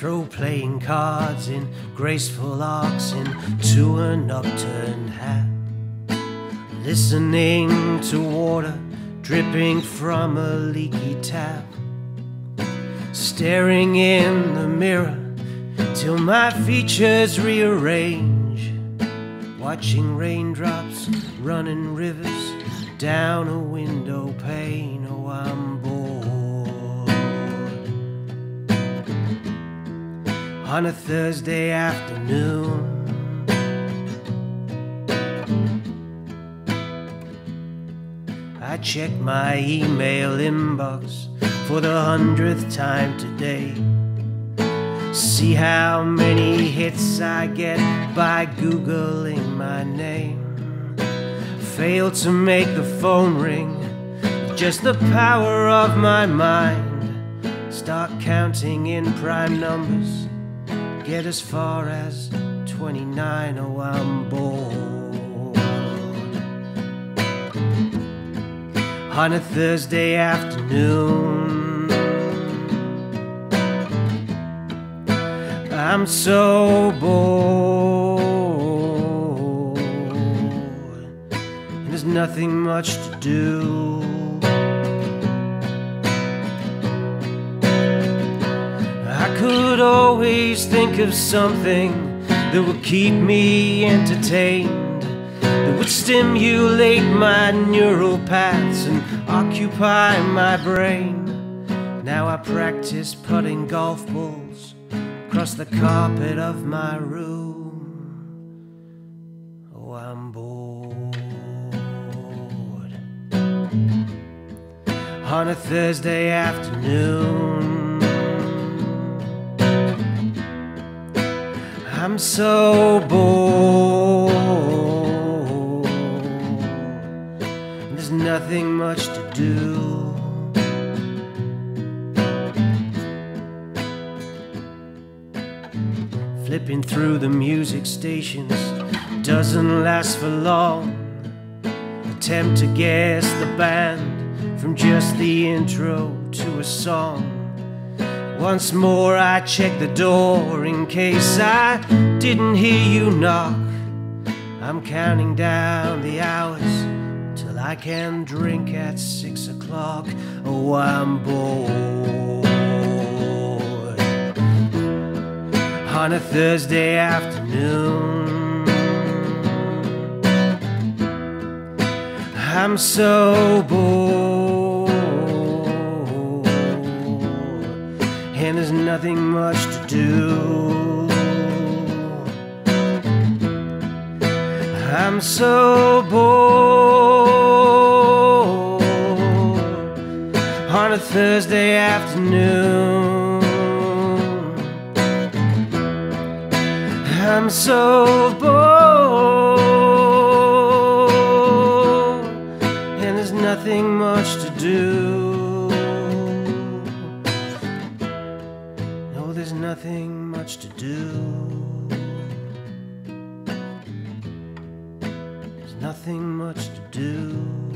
throw playing cards in graceful arcs into an upturned hat. Listening to water dripping from a leaky tap. Staring in the mirror till my features rearrange. Watching raindrops running rivers down a window pane. On a Thursday afternoon. I check my email inbox for the hundredth time today. See how many hits I get by Googling my name. Fail to make the phone ring, just the power of my mind. Start counting in prime numbers, get as far as 29. Oh, I'm bored. On a Thursday afternoon. I'm so bored. And there's nothing much to do. Always think of something that would keep me entertained, that would stimulate my neural paths and occupy my brain. Now I practice putting golf balls across the carpet of my room. Oh, I'm bored. On a Thursday afternoon, I'm so bored. There's nothing much to do. Flipping through the music stations doesn't last for long. Attempt to guess the band from just the intro to a song. Once more, I check the door in case I didn't hear you knock. I'm counting down the hours till I can drink at six o'clock. Oh, I'm bored. On a Thursday afternoon, I'm so bored, and there's nothing much to do. I'm so bored on a Thursday afternoon. I'm so bored, No, there's nothing much to do. There's nothing much to do.